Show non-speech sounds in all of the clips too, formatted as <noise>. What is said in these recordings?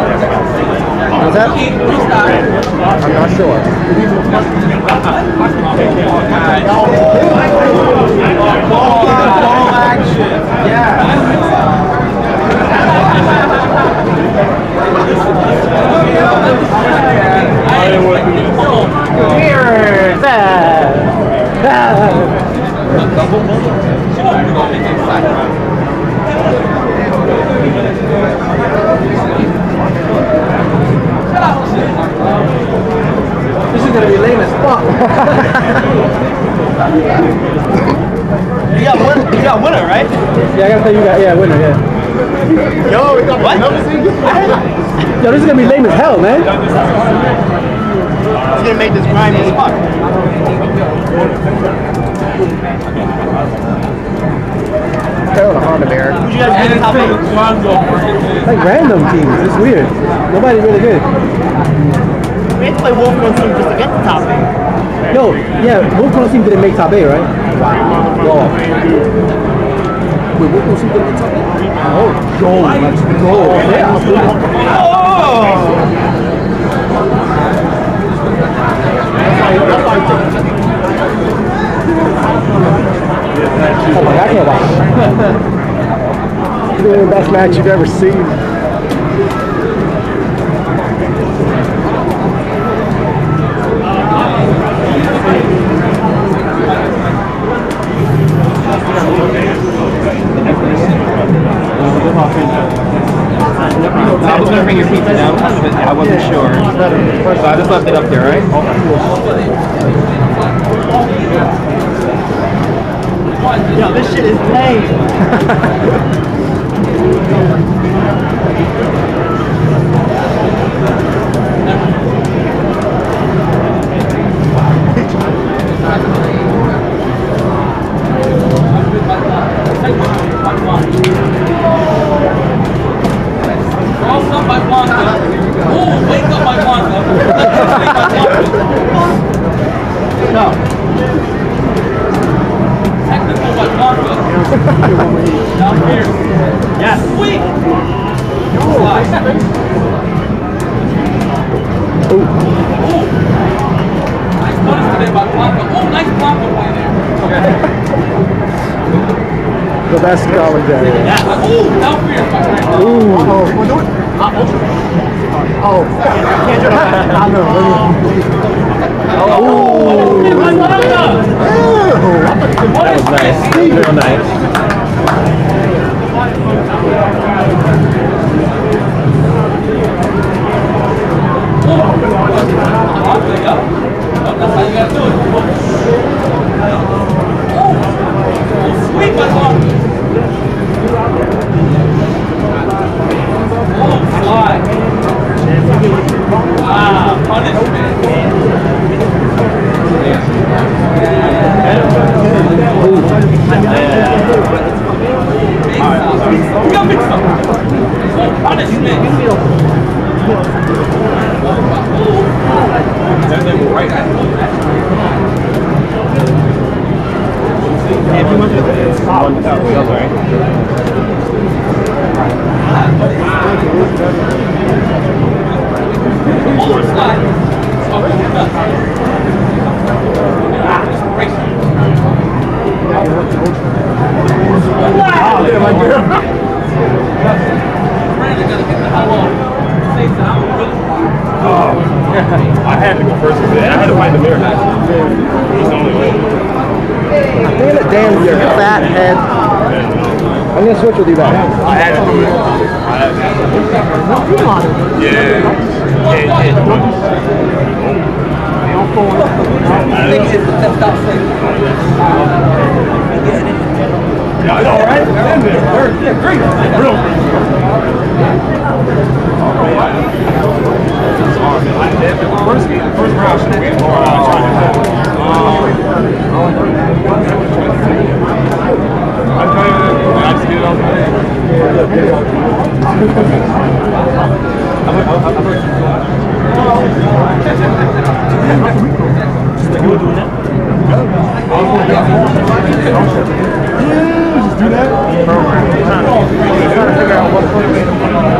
What's that? I'm not sure. Ball action. Yeah. That. This is gonna be lame as fuck. You got one. You got winner, right? Yeah, I gotta tell you guys. Yeah, winner. Yeah. Yo, we got What? Yo, this is gonna be lame as hell, man. It's gonna make this grimy as fuck. Tell the Honda Bear. Who'd you guys get in top eight? Like random teams. It's weird. Nobody really good. To play Wolf Run just to get top eight. Yo, yeah, Wolf team didn't make eight, right? Wow. Wait, Wolf Run team didn't make top eight? Oh, go, let's go. Oh, yeah. Oh! Oh my God, I can't watch. the <laughs> best match you've ever seen. I was gonna bring your pizza down, but I wasn't sure. So I just left it up there, right? Yo, this shit is lame. <laughs> Cross up by Blanka. Oh, wake up by Blanka. No. Technical by Blanka. Down here. Yes. Sweet. Oh. Oh. The best commentary. Oh, down here by Brandon. Oh, we're doing. Oh, Can't do that. I know. Nice. Real nice. That's how you gotta do it. Oh, sweet by Blanka. Oh, fly. Ah, punishment. We got mixed up. Oh, punishment. Over slide. Oh, Ah, just brace it. Brandon gotta get the hell off. Say that I'm really I had to go first with it. I had to find the mirror. He's the only way. Damn it, damn your fat head. I'm gonna switch with you back. I had to do it. I had to. Yeah. Yeah, yeah. Yeah, I know, right? Damn it. They're- they're great. Real great. First, first round should have been more. I tried to I tell you, I just get it off the way. Just do that. Trying to figure out what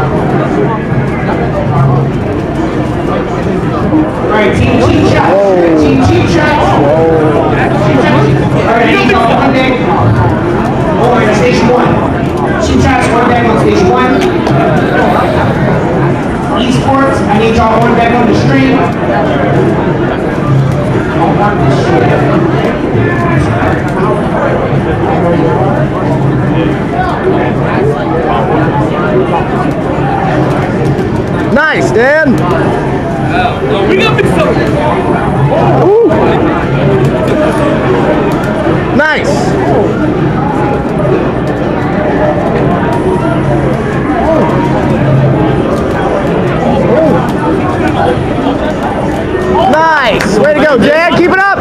All right, team cheat shots. Team cheat shots. go, Keep it up.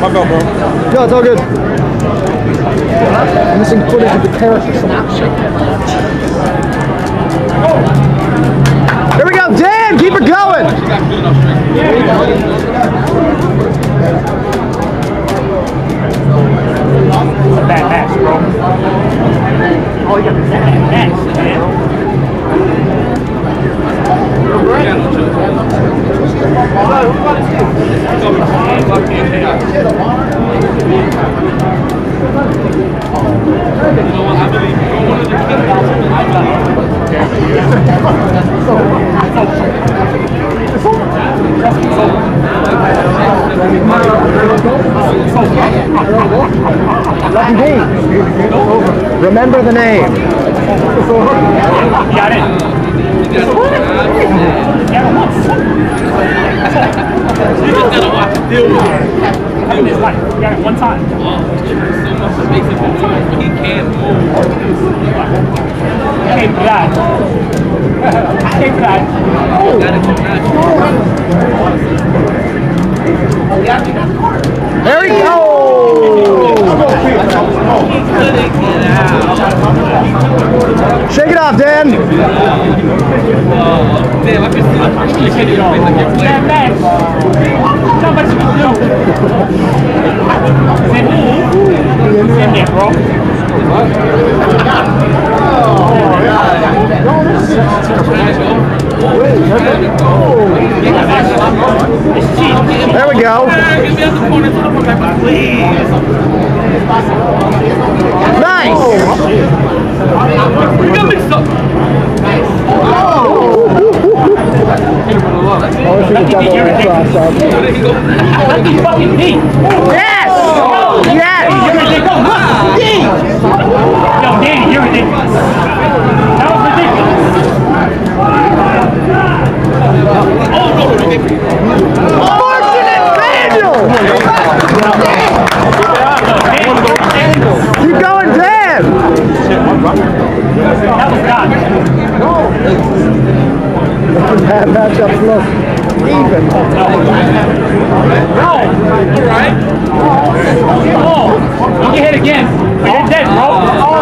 Fuck off, bro. No, it's all good. I'm missing footage of the character Here we go, Dan! Keep it going! It's a bad match, bro. Oh, you got the bad match, man. Remember the name. Got it. You just gotta watch it deal with it. Having his life. Got it one time. Oh, so much that makes it move, but he can't move. Came for that. Came for that. Gotta come back. There we go. He couldn't get out. Shake it off, Dan. Damn, I can see the frustration in your face like you're That playing. match. Not much you can do. Send Send there, we go. Get Lucky fucking me. Yes. Yes. Ridiculous. Yo, Danny, you're ridiculous. That was ridiculous. Oh, no, ridiculous. Fortunate Daniel. Keep going, Dan. That was God. That matchup look even. No. Alright. Oh, don't get hit again. But you're dead, bro. Oh.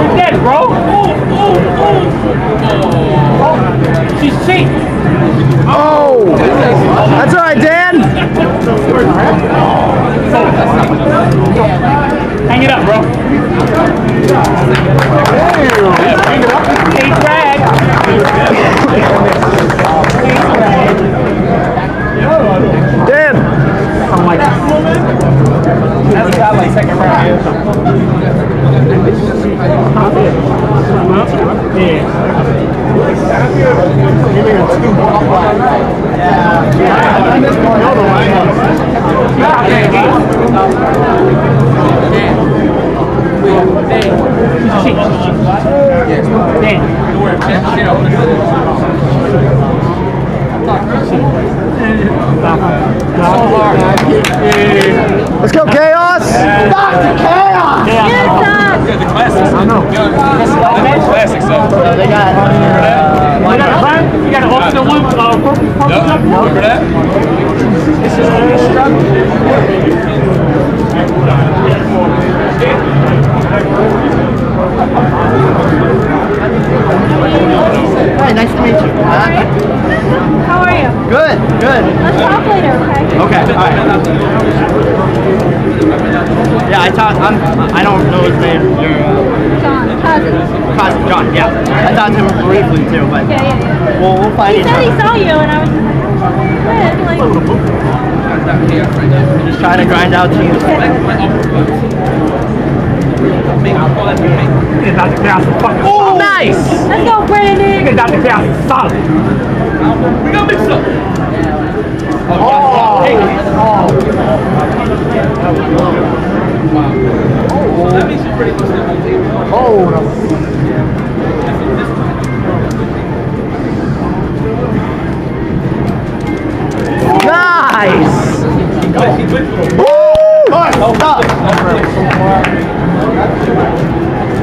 You're dead, bro. Oh, oh, oh. She's cheap. Oh. That's all right, Dan. Hang it up, bro. Hang it up. Hey, Brad. Like second round go, Chaos. Classic stuff. You got a plan? You got an option one? Uh, purple, purple jump? Remember that? Hi, nice to meet you. Hi. How are you? Good, good. Let's talk later, okay? Okay, all right. Yeah, I talked. I'm. I don't know his name. John, cousin. Cousin John. Yeah, I talked to him briefly too, but Yeah, yeah, yeah. we'll, we'll find He each said he saw you, and I was good. Like, Just trying to grind out to you. Dr. Chaos is fucking Oh, nice. let's go, Brandon. Get Dr. Chaos is solid. We got mixed up. Oh. Oh. That means you're pretty much the. Oh, nice.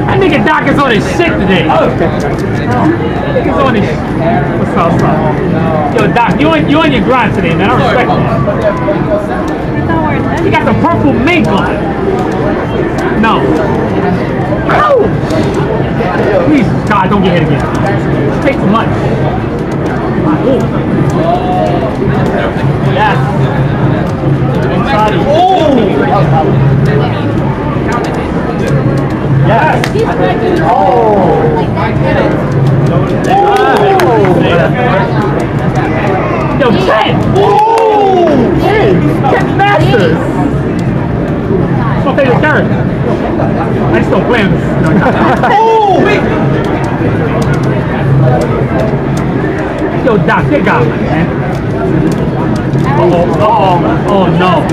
I think a Doc is on his shit today. Think he's on his What's? Yo, Doc, you on, you on your grind today, man. I respect you. You got the purple mink on. No. Ow! Please, God, don't get hit again. Take too much. Ooh. Yes. Oh. Yes. He's ready. Yo, Ken! Ken Masters! don't take his character. I just don't blame him. Yo, Doc, they got eh? oh, me, man. Oh, oh, oh no.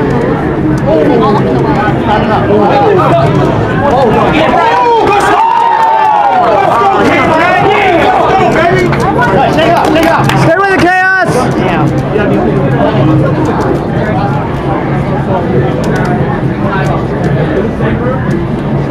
Stay with the chaos! You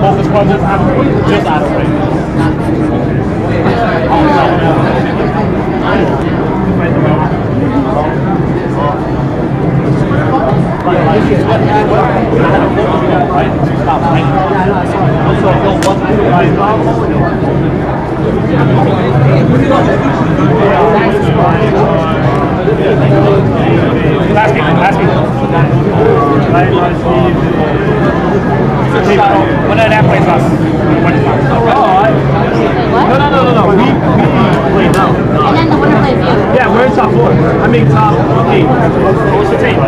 focus punches. Just out of. Last week, last week. One and a half plays us. One is us. Wait, what? No, no, no, no, no. We, we play now. And then the winner plays you. Yeah, we're in top four. I mean top eight. What's the team?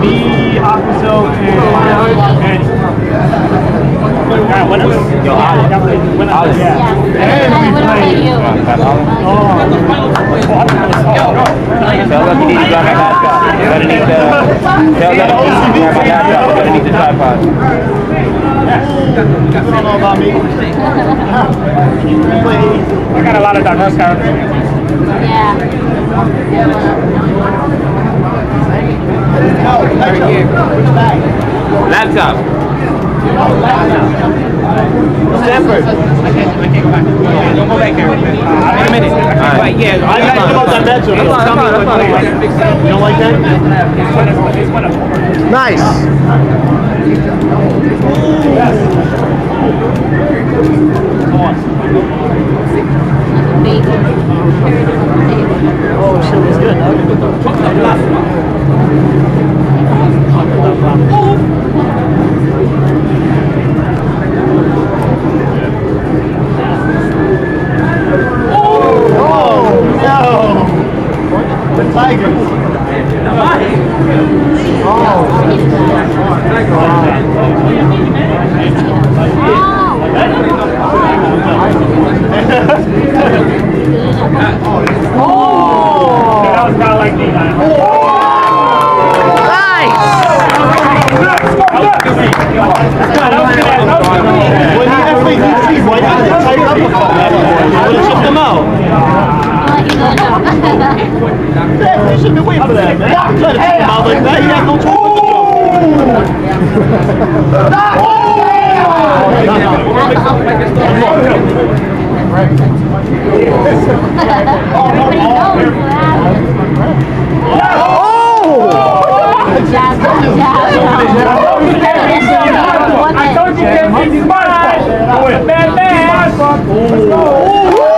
Me, Akuso, and Annie. Yeah, winners. Yo, Ali. Winners. Yeah. Yeah. And then the winner plays you. Tell them you need to grab my laptop. You're gonna need to, tell them you need to grab my laptop. You're gonna need the tripod. I got a lot of diverse characters. Yeah. Laptop. Stanford. I can't, I can't go back. Don't go back there. Uh, in a minute. Yeah, I got you about that mental. Tell me you like. Don't like that? Nice. Oh, shit, was good. yeah, you should be waiting for that, man. Like that, you no Let's go.